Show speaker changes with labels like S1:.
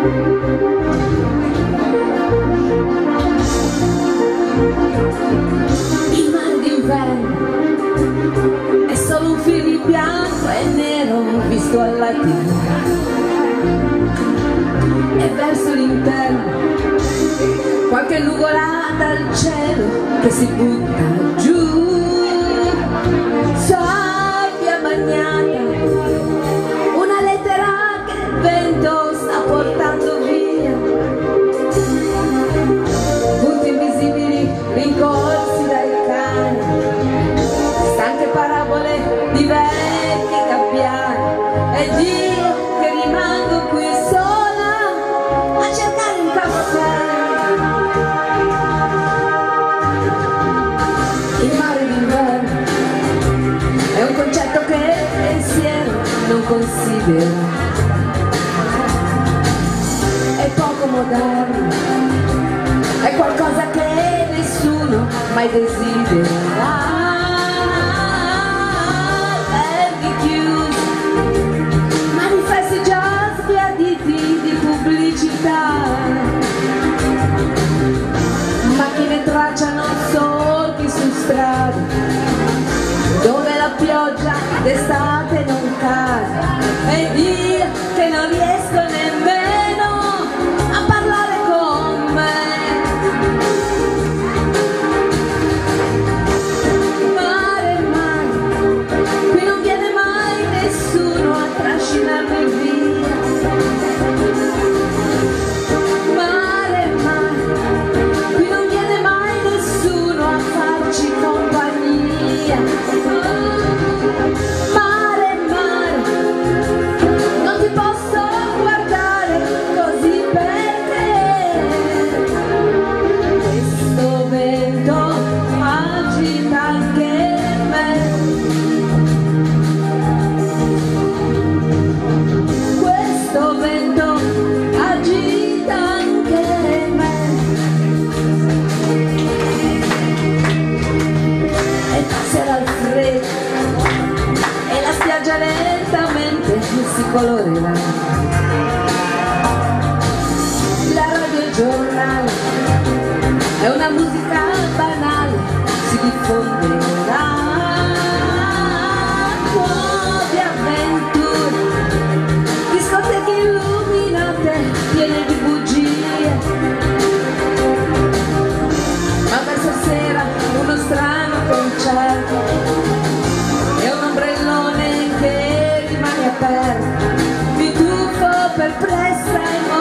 S1: Il mare d'inverno è solo un film in bianco e nero visto alla tv. E verso l'interno qualche nuvolata al cielo che si butta giù. Considera. È poco moderno è qualcosa che nessuno mai desidera. Alberghi colorerà la radio e il giornale è una musica banale si diffonderà nuove avventure. Discoteche illuminate piene di bugie. Ma verso sera uno strano concerto per, mi tuffo perplessa in